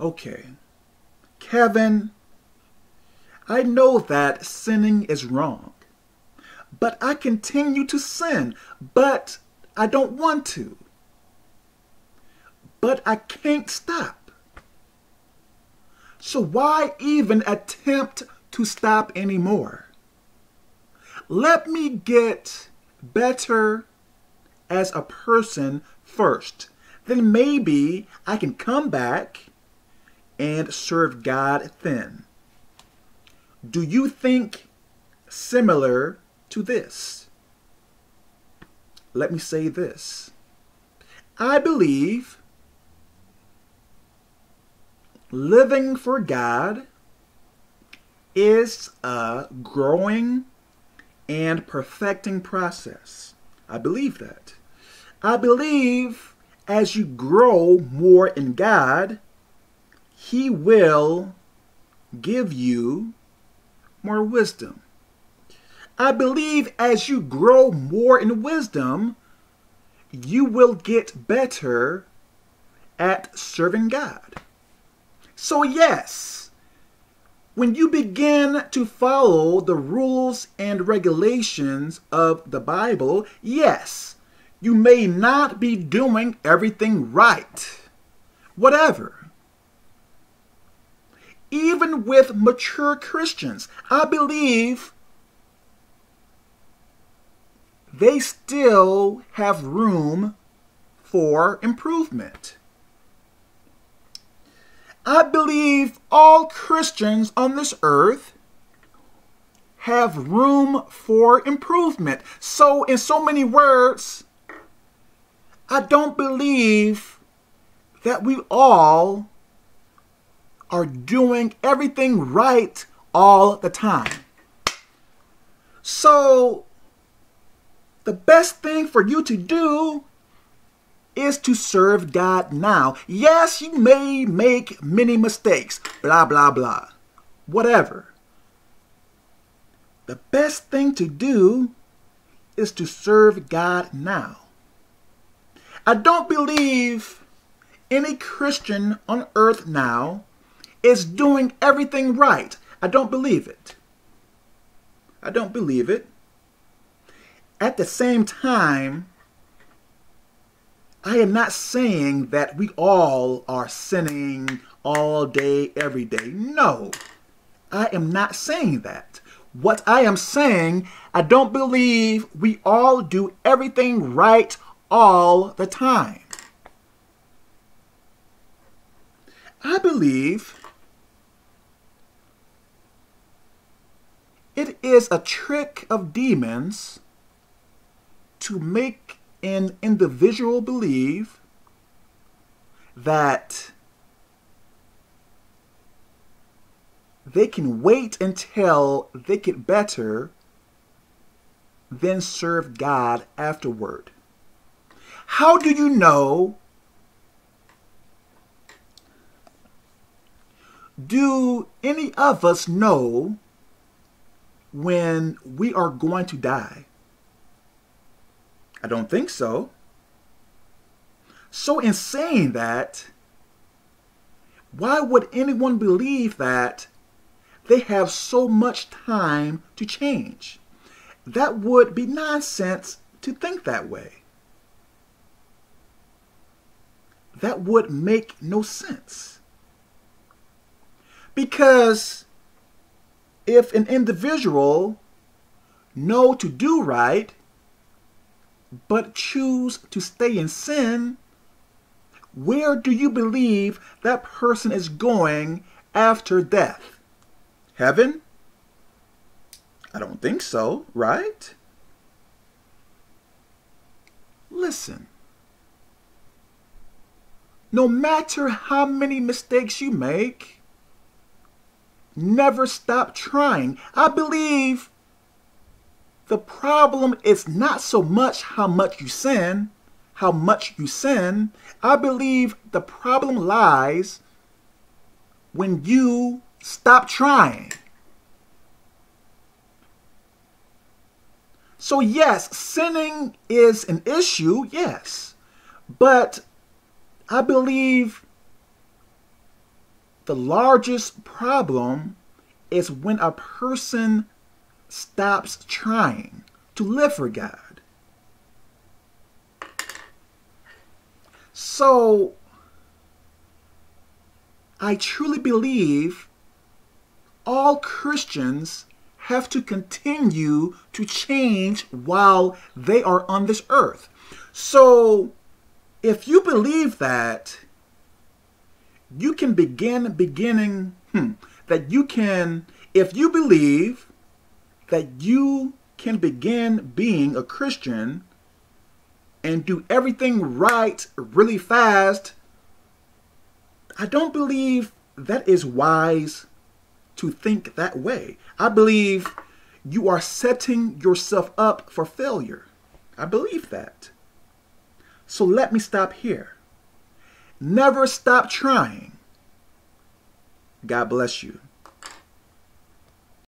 Okay. Kevin, I know that sinning is wrong, but I continue to sin, but I don't want to. But I can't stop. So why even attempt to stop anymore? Let me get better as a person first. Then maybe I can come back and serve God then. Do you think similar to this? Let me say this. I believe living for God is a growing and perfecting process. I believe that. I believe as you grow more in God, He will give you more wisdom. I believe as you grow more in wisdom, you will get better at serving God. So, yes, when you begin to follow the rules and regulations of the Bible, yes, you may not be doing everything right. Whatever. Even with mature Christians, I believe they still have room for improvement. I believe all Christians on this earth have room for improvement. So, in so many words, I don't believe that we all are doing everything right all the time. So, the best thing for you to do is to serve God now. Yes, you may make many mistakes, blah, blah, blah, whatever. The best thing to do is to serve God now. I don't believe any Christian on earth now is doing everything right. I don't believe it. I don't believe it. At the same time, I am not saying that we all are sinning all day, every day. No, I am not saying that. What I am saying, I don't believe we all do everything right all the time. I believe it is a trick of demons to make an individual believe that they can wait until they get better, then serve God afterward. How do you know? Do any of us know when we are going to die? I don't think so. So, in saying that, why would anyone believe that they have so much time to change? That would be nonsense to think that way. That would make no sense. Because if an individual know to do right but choose to stay in sin, where do you believe that person is going after death? Heaven? I don't think so, right? Listen. No matter how many mistakes you make, never stop trying. I believe the problem is not so much how much you sin, how much you sin. I believe the problem lies when you stop trying. So, yes, sinning is an issue, yes. But I believe the largest problem is when a person stops trying to live for God. So, I truly believe all Christians have to continue to change while they are on this earth. So, if you believe that, you can begin beginning hmm, that you can if you believe that you can begin being a Christian and do everything right really fast, I don't believe that is wise to think that way. I believe you are setting yourself up for failure. I believe that. So let me stop here. Never stop trying. God bless you.